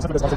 talk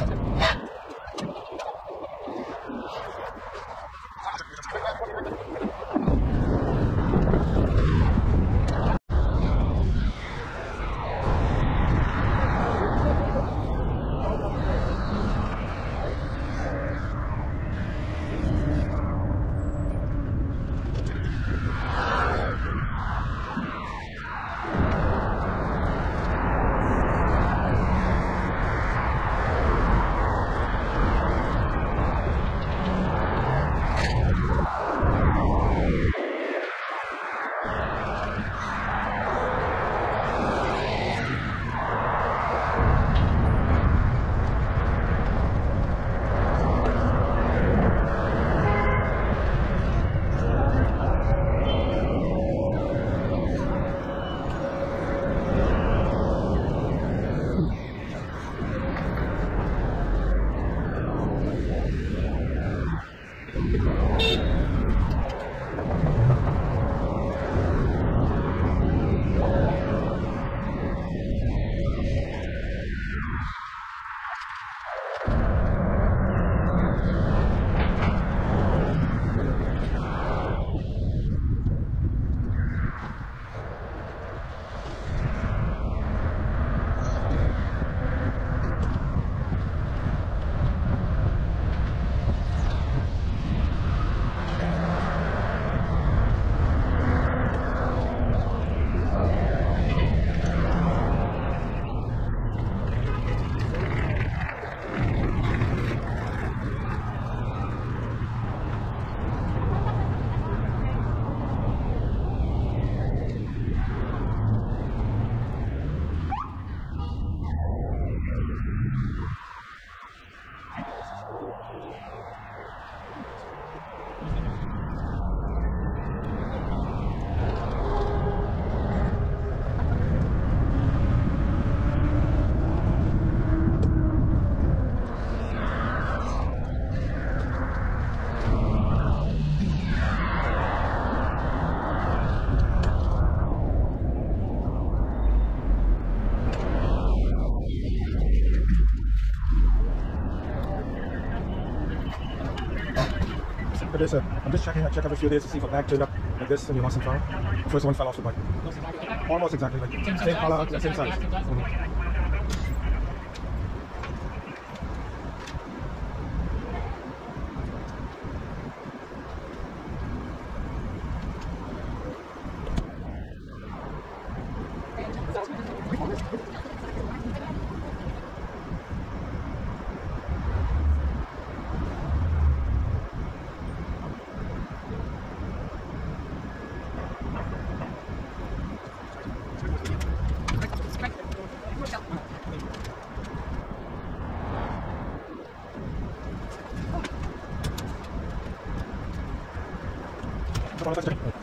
There's a, I'm just checking, I check every few days to see if a bag turned up like this and you lost some time. First one fell off the bike. Almost exactly like same color, same size. Mhm. Thank you.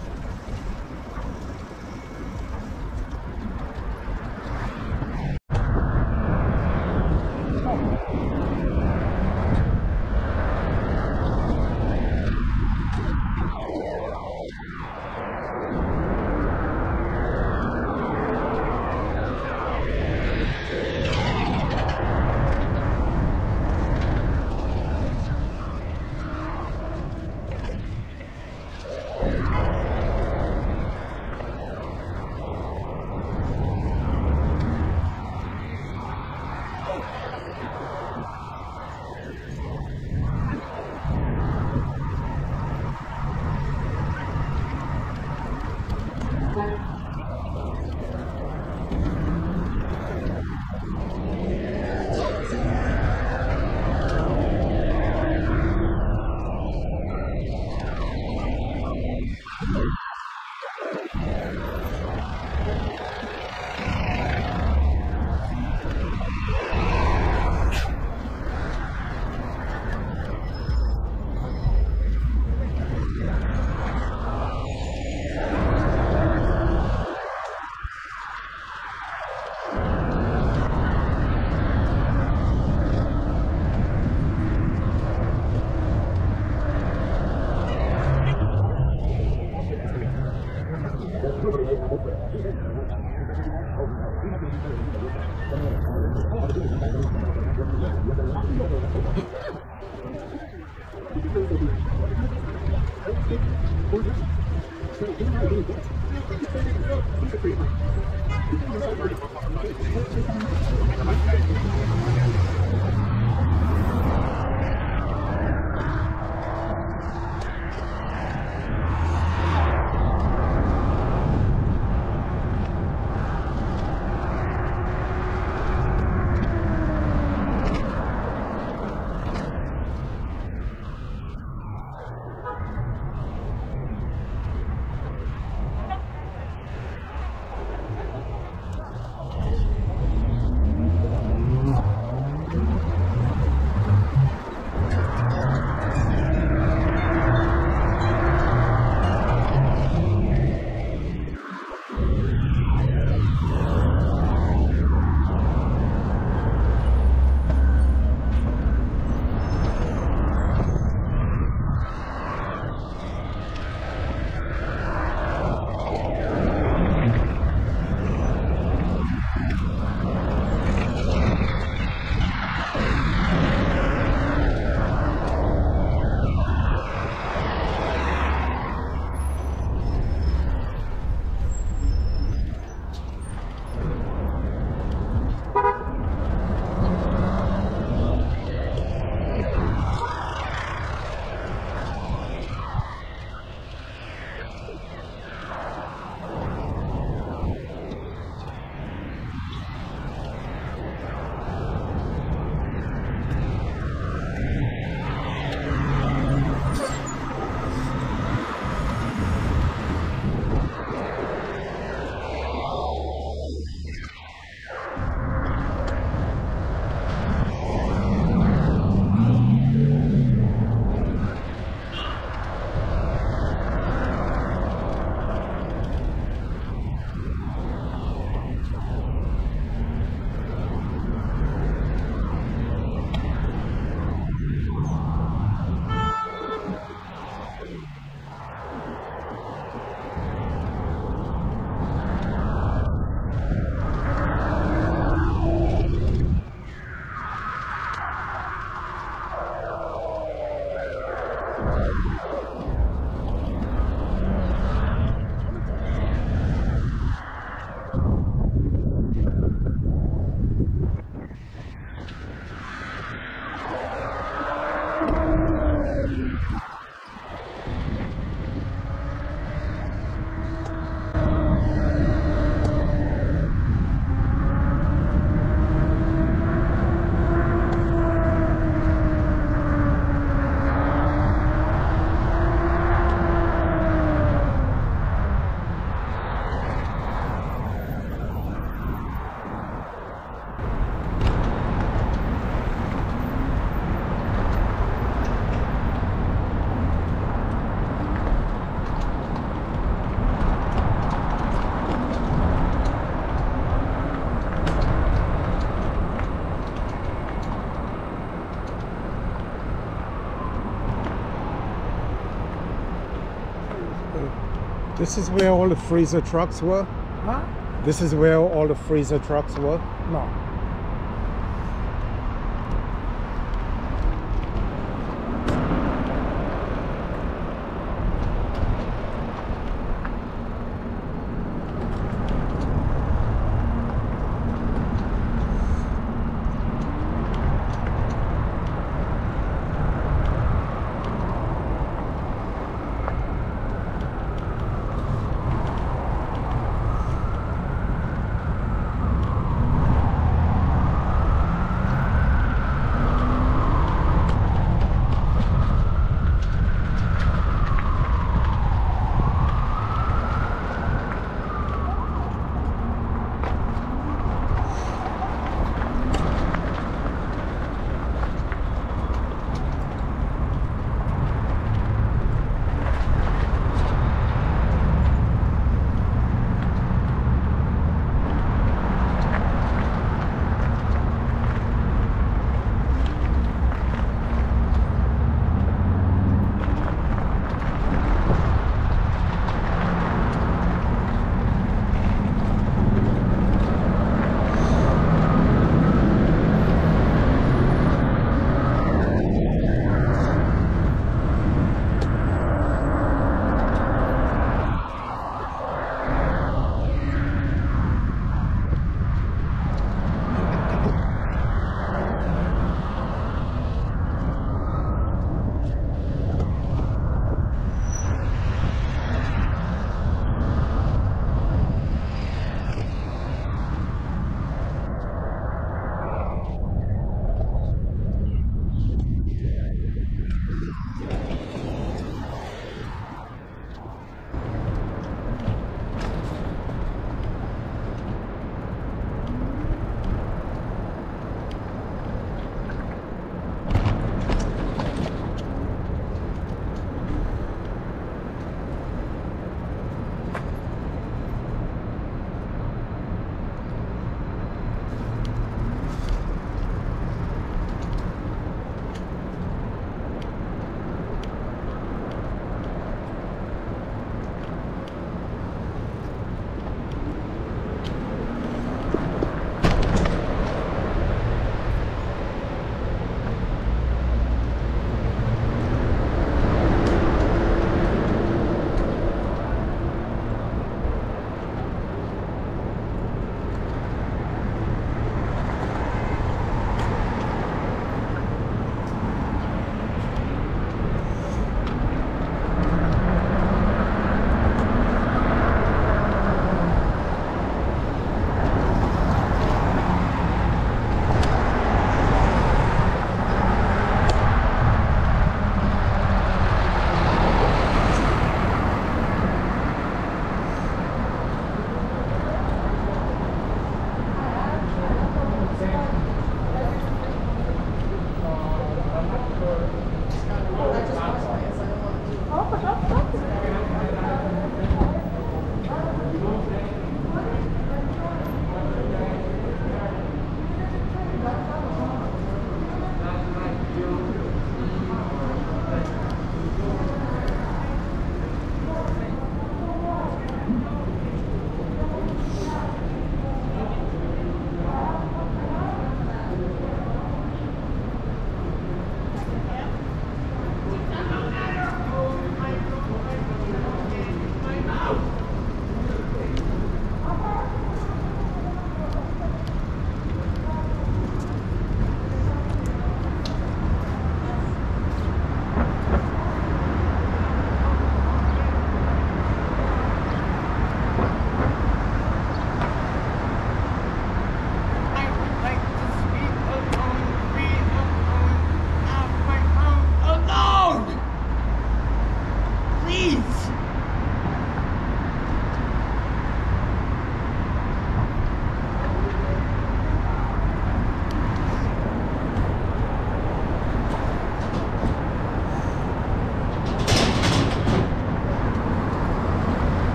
This is where all the freezer trucks were. Huh? This is where all the freezer trucks were. No.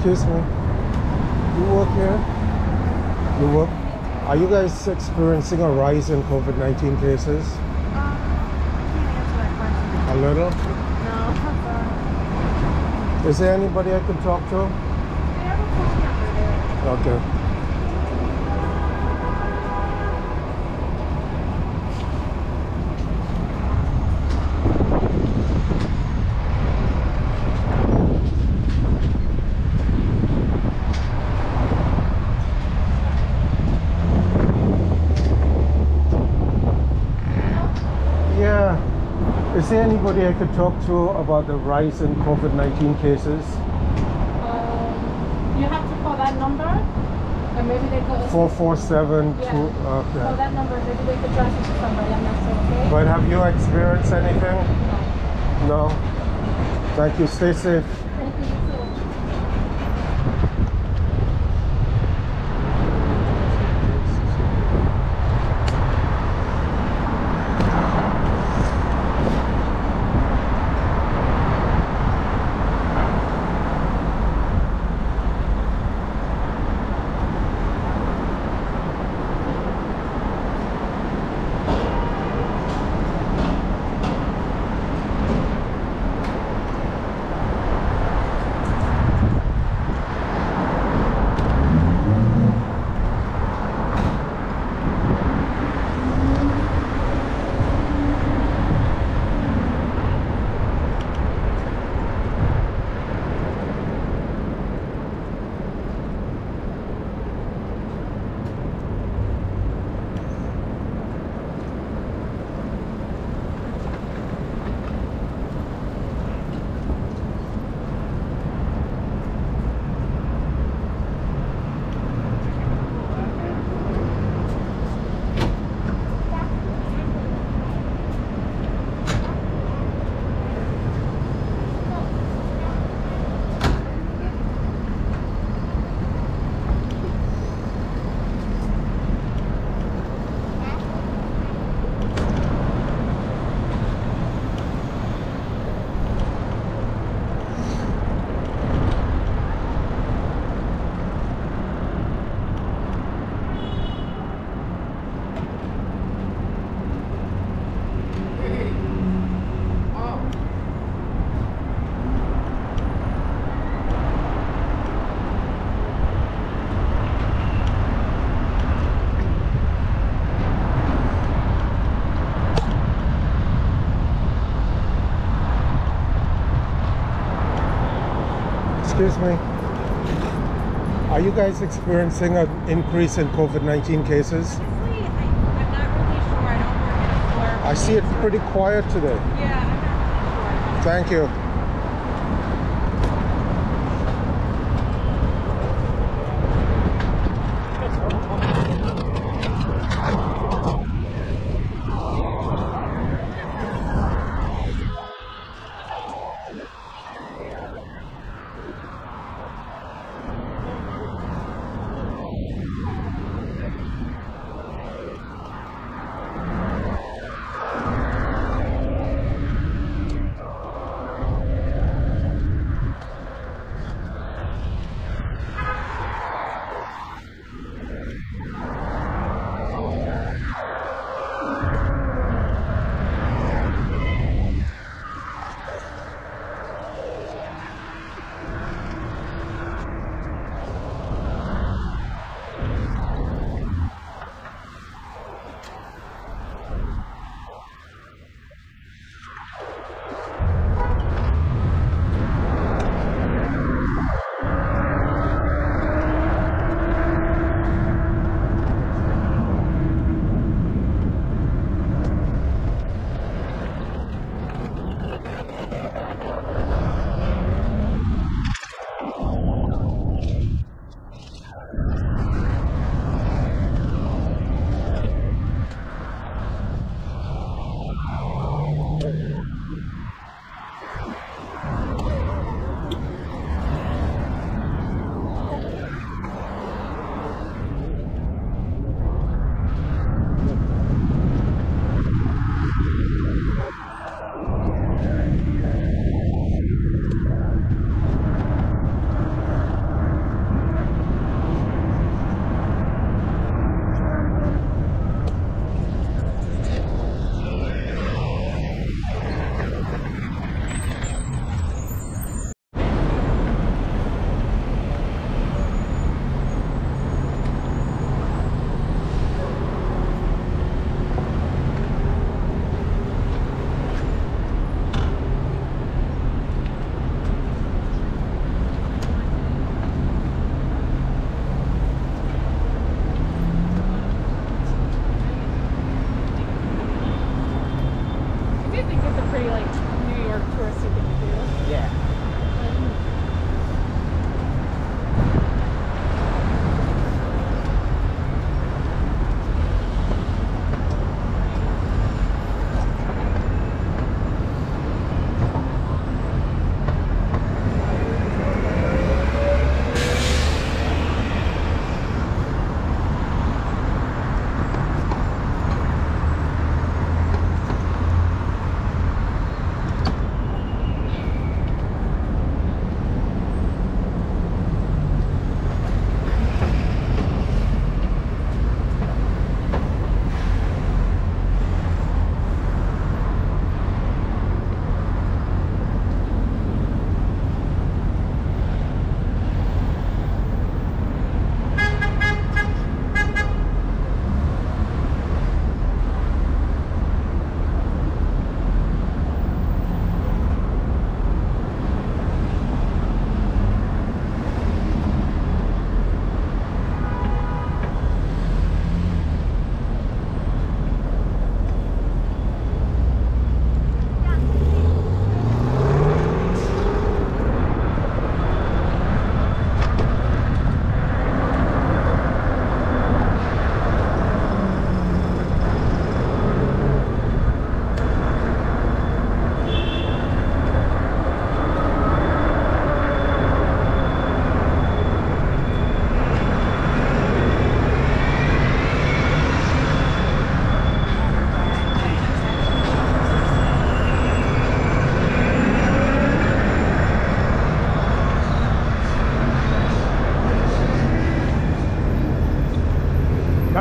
Excuse me. You work here? You work? Are you guys experiencing a rise in COVID 19 cases? Um, can't answer that question. A little? No. Is there anybody I can talk to? They have a phone number there. Okay. Yeah. Is there anybody I could talk to about the rise in COVID 19 cases? Um, you have to call that number, and maybe they could. 447 Yeah. two- Call that number, maybe they could transfer to somebody. I'm not sure. Okay. But have you experienced anything? No. No. Thank you. Stay safe. Excuse me. Are you guys experiencing an increase in COVID 19 cases? Honestly, I, I'm not really sure. I don't work in a store. I see it pretty quiet today. Yeah, I'm not really sure. Thank you.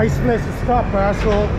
Nice place to stop, asshole.